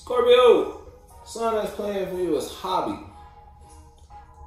Scorpio, sun that's playing for you is hobby.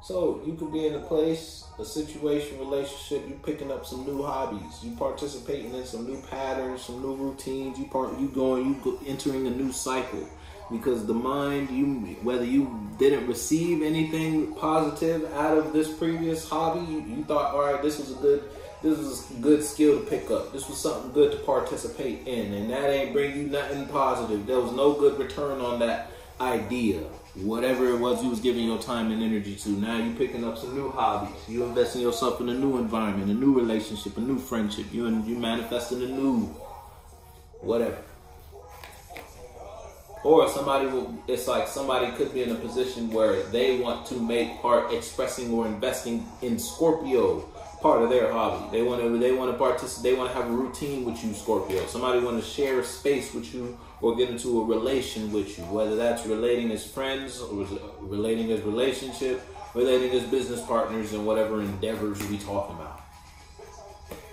So you could be in a place, a situation, relationship. You picking up some new hobbies. You participating in some new patterns, some new routines. You part, you going, you entering a new cycle because the mind, you whether you didn't receive anything positive out of this previous hobby, you, you thought, all right, this was a good, this was a good skill to pick up. This was something good to participate in, and that ain't bring you nothing positive. There was no good return on that idea whatever it was you was giving your time and energy to. Now you're picking up some new hobbies. You're investing yourself in a new environment, a new relationship, a new friendship. You and you manifesting a new whatever. Or somebody will it's like somebody could be in a position where they want to make part expressing or investing in Scorpio part of their hobby. They want to they want to participate they want to have a routine with you, Scorpio. Somebody want to share a space with you or get into a relation with you, whether that's relating as friends or relating as relationship, relating as business partners, and whatever endeavors we talking about.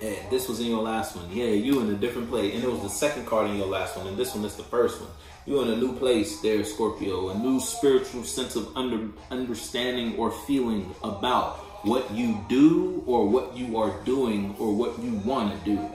And this was in your last one. Yeah, you in a different place. And it was the second card in your last one. And this one is the first one. You in a new place there, Scorpio. A new spiritual sense of under, understanding or feeling about what you do or what you are doing or what you want to do.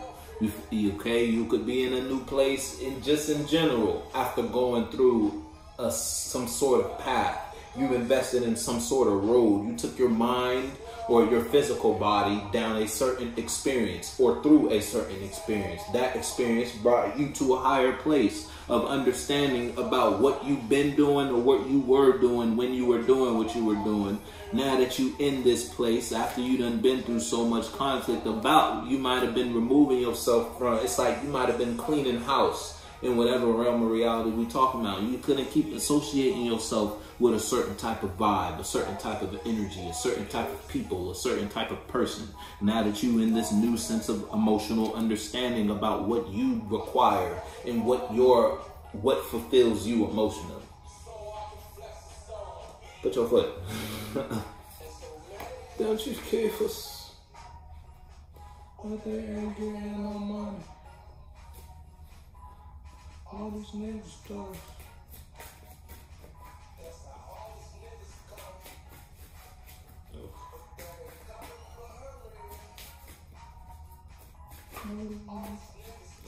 Okay, you could be in a new place in just in general after going through a, some sort of path. You invested in some sort of road. You took your mind or your physical body down a certain experience or through a certain experience. That experience brought you to a higher place of understanding about what you've been doing or what you were doing when you were doing what you were doing now that you in this place after you done been through so much conflict about you might have been removing yourself from it's like you might have been cleaning house in whatever realm of reality we talking about you couldn't keep associating yourself with a certain type of vibe a certain type of energy a certain type of people a certain type of person now that you in this new sense of emotional understanding about what you require and what your what fulfills you emotionally Put your foot. Don't you care for what they ain't getting no money? All these niggas stuff.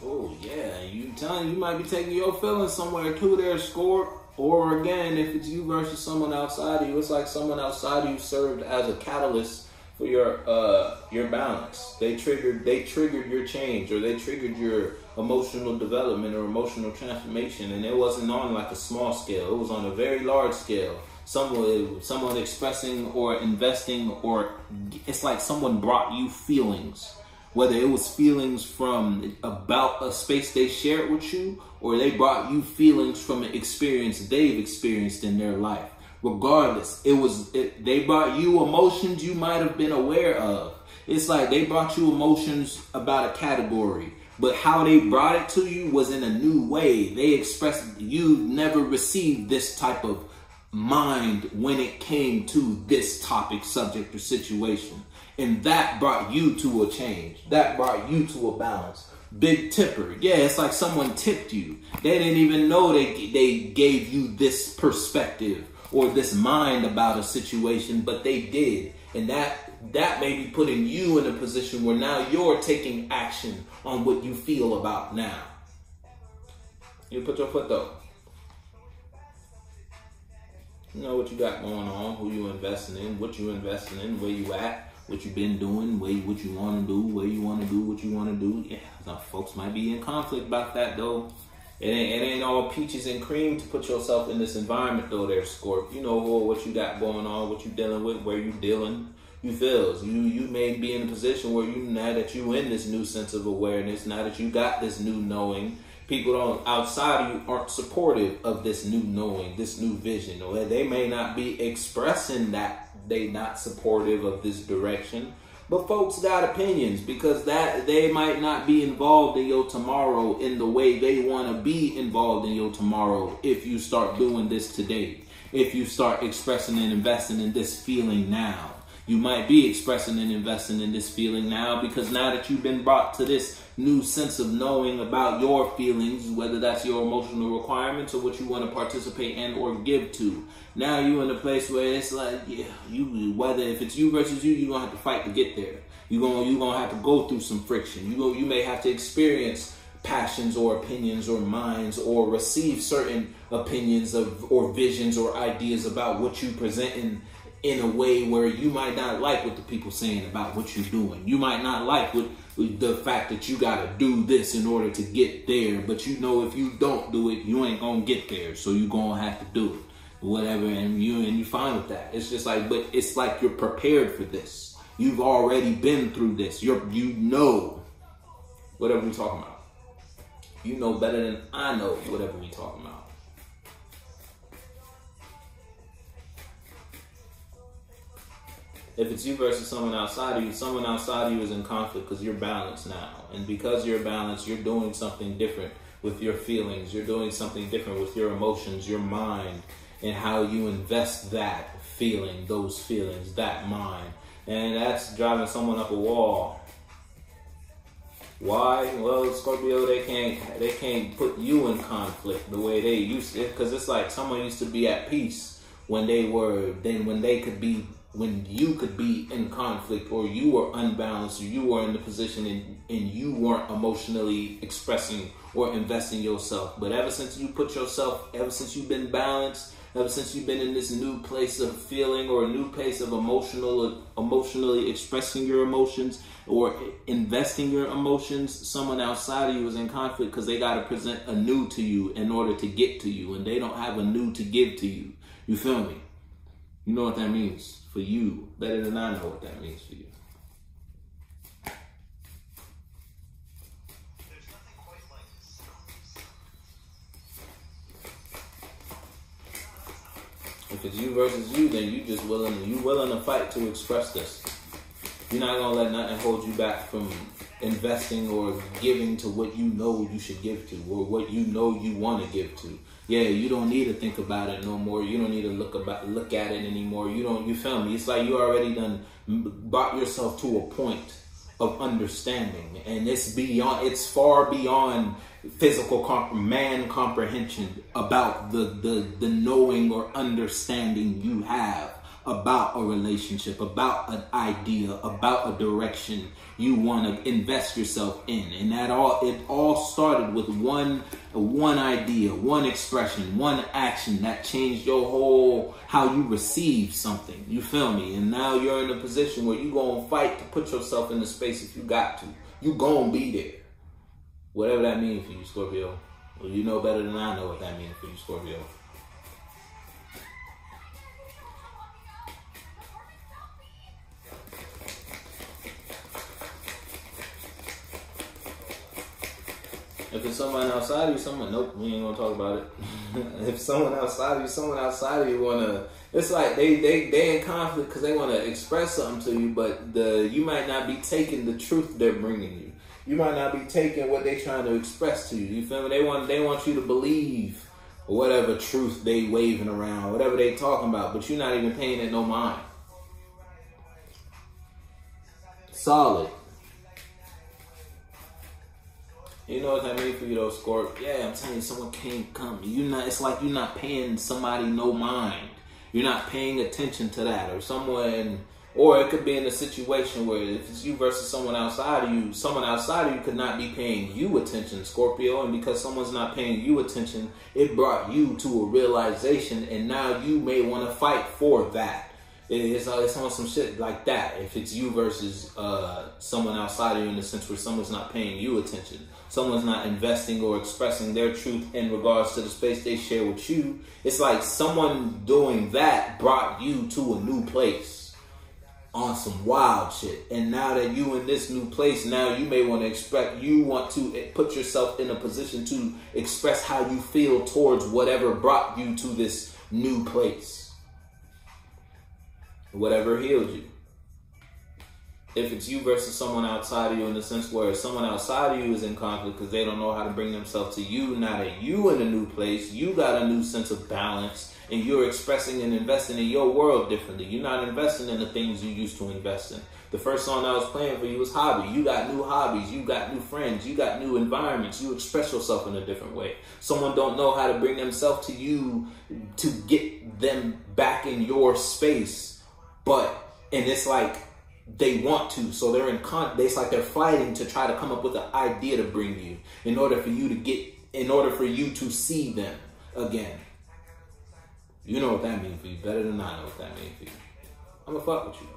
Oh yeah, you telling you might be taking your feelings somewhere to their score. Or again, if it's you versus someone outside of you, it's like someone outside of you served as a catalyst for your uh, your balance. They triggered they triggered your change or they triggered your emotional development or emotional transformation, and it wasn't on like a small scale. It was on a very large scale. Someone someone expressing or investing or it's like someone brought you feelings whether it was feelings from about a space they shared with you or they brought you feelings from an experience they've experienced in their life regardless it was it, they brought you emotions you might have been aware of it's like they brought you emotions about a category but how they brought it to you was in a new way they expressed you never received this type of mind when it came to this topic subject or situation and that brought you to a change. That brought you to a balance. Big tipper. Yeah, it's like someone tipped you. They didn't even know they, they gave you this perspective or this mind about a situation, but they did. And that that may be putting you in a position where now you're taking action on what you feel about now. You put your foot though. You know what you got going on, who you investing in, what you investing in, where you at what you've been doing, where you, what you want to do, where you want to do what you want to do. Yeah, now folks might be in conflict about that though. It ain't, it ain't all peaches and cream to put yourself in this environment though. There, Scorp. You know what you got going on, what you dealing with, where you dealing. You feels you you may be in a position where you now that you in this new sense of awareness, now that you got this new knowing, people don't outside of you aren't supportive of this new knowing, this new vision, or they may not be expressing that they not supportive of this direction. But folks got opinions because that they might not be involved in your tomorrow in the way they want to be involved in your tomorrow if you start doing this today. If you start expressing and investing in this feeling now. You might be expressing and investing in this feeling now because now that you've been brought to this new sense of knowing about your feelings, whether that's your emotional requirements or what you want to participate in or give to. Now you're in a place where it's like, yeah, you whether if it's you versus you, you're gonna have to fight to get there. You're gonna you're gonna have to go through some friction. You go, you may have to experience passions or opinions or minds or receive certain opinions of or visions or ideas about what you present in in a way where you might not like what the people saying about what you're doing. You might not like what the fact that you got to do this in order to get there, but you know if you don't do it, you ain't gonna get there. So you gonna have to do it, whatever, and you and you fine with that. It's just like, but it's like you're prepared for this. You've already been through this. You're you know whatever we talking about. You know better than I know whatever we talking about. If it's you versus someone outside of you, someone outside of you is in conflict because you're balanced now. And because you're balanced, you're doing something different with your feelings. You're doing something different with your emotions, your mind, and how you invest that feeling, those feelings, that mind. And that's driving someone up a wall. Why? Well, Scorpio, they can't they can't put you in conflict the way they used to, because it's like someone used to be at peace when they were then when they could be when you could be in conflict or you were unbalanced or you were in the position and, and you weren't emotionally expressing or investing yourself. But ever since you put yourself, ever since you've been balanced, ever since you've been in this new place of feeling or a new place of emotional emotionally expressing your emotions or investing your emotions someone outside of you is in conflict because they got to present a new to you in order to get to you and they don't have a new to give to you you feel me you know what that means for you better than I know what that means for you. If it's you versus you, then you just willing you willing to fight to express this. You're not gonna let nothing hold you back from investing or giving to what you know you should give to or what you know you want to give to yeah, you don't need to think about it no more. You don't need to look about look at it anymore. You don't. You feel me? It's like you already done brought yourself to a point of understanding, and it's beyond. It's far beyond physical comp- man comprehension about the the the knowing or understanding you have about a relationship, about an idea, about a direction you want to invest yourself in. And that all it all started with one one idea, one expression, one action that changed your whole how you receive something. You feel me? And now you're in a position where you going to fight to put yourself in the space if you got to. You going to be there. Whatever that means for you, Scorpio. Well, you know better than I know what that means for you, Scorpio. If it's someone outside of you, someone nope, we ain't gonna talk about it. if someone outside of you, someone outside of you wanna, it's like they they they in conflict because they want to express something to you, but the you might not be taking the truth they're bringing you. You might not be taking what they trying to express to you. You feel me? They want they want you to believe whatever truth they waving around, whatever they talking about, but you're not even paying it no mind. Solid. You know what that mean for you though, Scorp? Yeah, I'm telling you, someone can't come. You not. It's like you're not paying somebody no mind. You're not paying attention to that, or someone, or it could be in a situation where if it's you versus someone outside of you, someone outside of you could not be paying you attention, Scorpio, and because someone's not paying you attention, it brought you to a realization, and now you may want to fight for that. It's, uh, it's on some shit like that. If it's you versus uh, someone outside of you in the sense where someone's not paying you attention someone's not investing or expressing their truth in regards to the space they share with you, it's like someone doing that brought you to a new place on some wild shit. And now that you in this new place, now you may want to expect you want to put yourself in a position to express how you feel towards whatever brought you to this new place. Whatever healed you. If it's you versus someone outside of you in the sense where someone outside of you is in conflict because they don't know how to bring themselves to you now that you in a new place you got a new sense of balance and you're expressing and investing in your world differently. You're not investing in the things you used to invest in. The first song I was playing for you was hobby. You got new hobbies, you got new friends, you got new environments, you express yourself in a different way. Someone don't know how to bring themselves to you to get them back in your space, but and it's like they want to, so they're in con. It's like they're fighting to try to come up with an idea to bring you in order for you to get, in order for you to see them again. You know what that means for you better than I know what that means for you. I'm gonna fuck with you.